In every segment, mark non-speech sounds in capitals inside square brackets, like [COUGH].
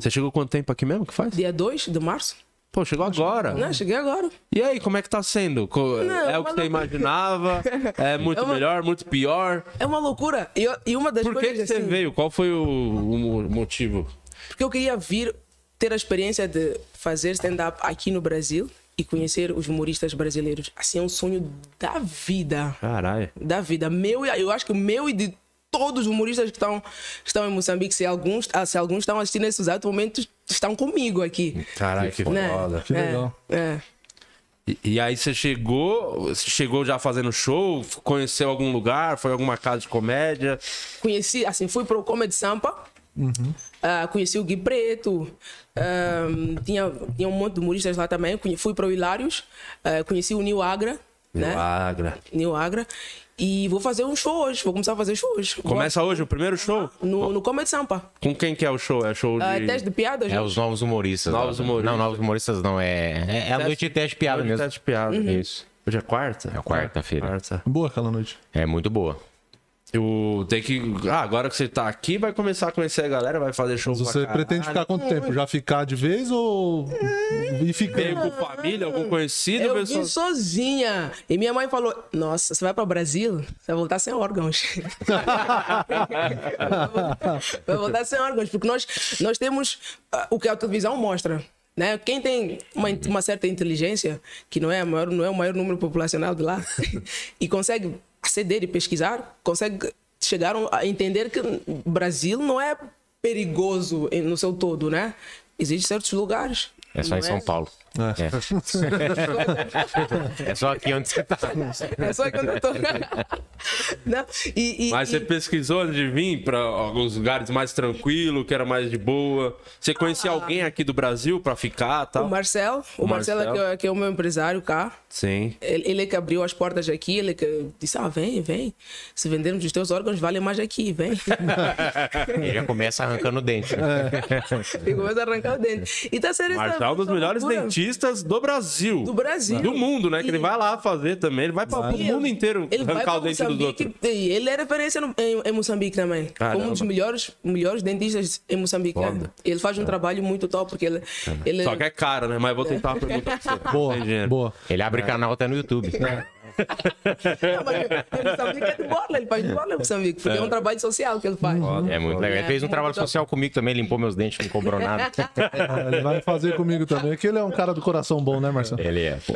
Você chegou quanto tempo aqui mesmo que faz? Dia 2 de março. Pô, chegou agora. Não, cheguei agora. E aí, como é que tá sendo? Não, é o que você imaginava? [LAUGHS] É muito É uma- melhor, muito pior? É uma loucura. E, e uma das Por que, coisas que você assim, veio? Qual foi o, o mo- motivo? Porque eu queria vir ter a experiência de fazer stand-up aqui no Brasil e conhecer os humoristas brasileiros. Assim, é um sonho da vida. Caralho. Da vida. Meu, eu acho que o meu e de todos os humoristas que estão, que estão em Moçambique, se alguns, ah, se alguns estão assistindo nesse exato momento, estão comigo aqui. Caralho, que Né? foda. Que É, legal. É. E, e aí você chegou, chegou já fazendo show, conheceu algum lugar, foi alguma casa de comédia? Conheci, assim, fui pro Comedy Sampa. Ah, conheci o Gui Preto. ah, tinha, tinha um monte de humoristas lá também. Fui pro Hilários. ah, conheci o Nil Agra. Né? Agra. Nil Agra. E vou fazer um show hoje. Vou começar a fazer shows. Começa hoje o primeiro show? No, no Comedy Sampa. Com quem que é o show? É show de... Ah, teste de piadas. É né? os novos humoristas. Novos humoristas. Não, novos humoristas não. É, é, é a noite de teste de piada Hoje mesmo. Teste de piada. Uhum. Isso. Hoje é quarta? É quarta-feira. Quarta. Boa aquela noite. É muito boa. Eu tenho que. Ah, agora que você tá aqui, vai começar a conhecer a galera, vai fazer show Mas você caralho. pretende ficar quanto tempo? Já ficar de vez ou Veio ficando? com família, algum conhecido, Eu pessoal? vim sozinha. E minha mãe falou: Nossa, você vai para o Brasil? Você vai voltar sem órgãos. [LAUGHS] vai voltar sem órgãos, porque nós, nós temos ah, o que a televisão mostra. Né? Quem tem uma, uma certa inteligência, que não é, maior, não é o maior número populacional de lá, [LAUGHS] e consegue aceder e pesquisar, consegue chegar a entender que o Brasil não é perigoso no seu todo, né? Existem certos lugares. É só não em São Paulo. É. É. [LAUGHS] É só aqui onde você tá. É só quando eu tô. Não, e, e, Mas você e- pesquisou antes de vir pra alguns lugares mais tranquilos, que era mais de boa? Você conhecia alguém aqui do Brasil pra ficar e o tal? Marcel, o, O Marcelo, é Marcel. que é, que é o meu empresário cá. Sim. Ele, ele é que abriu as portas aqui, ele que disse: Ah, vem, vem. Se vendermos os teus órgãos, vale mais aqui, vem. [LAUGHS] Ele já começa arrancando o dente. né? [LAUGHS] e começa a arrancar o dente. E tá sendo Marcel é um dos essa melhores loucura. dentistas do Brasil. Do Brasil. Do mundo, né? Que ele E- vai lá fazer também. Ele vai para o E mundo inteiro ele arrancar o dente dos outros. E ele é referência no- em, em Moçambique também. Caramba. Como um dos melhores, melhores dentistas em Moçambique. né? Ele faz um trabalho muito top, porque ele. ele Só que é caro, né? Mas eu vou tentar uma pergunta pra você. Boa, boa. Ele abre canal até no YouTube. Não, mas em Moçambique é de bola, ele faz de Moçambique, porque é, um trabalho social que ele faz. É muito legal. Ele fez um É, trabalho muito social comigo também, limpou meus dentes, não cobrou nada. Ah, [LAUGHS] Ele vai fazer comigo também, que ele é um cara do coração bom, né, Marcelo? Ele é, pô.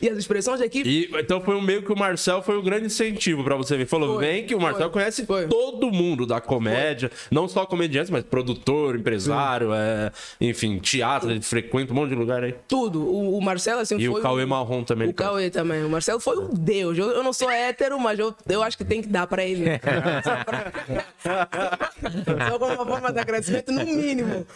E as expressões aqui. E, então foi um meio que o Marcel foi um grande incentivo pra você vir. Falou, Foi, vem que o Marcel foi, conhece foi. todo mundo da comédia. Não só comediantes, mas produtor, empresário, é, enfim, teatro, ele frequenta um monte de lugar aí. Tudo. O, o Marcelo, assim, E foi. o Cauê um- Marrom também. O Cauê também. O Marcelo foi um deus. Eu, eu não sou hétero, mas eu, eu acho que tem que dar pra ele. [LAUGHS] Só, pra... Só como uma forma de agradecimento, no mínimo.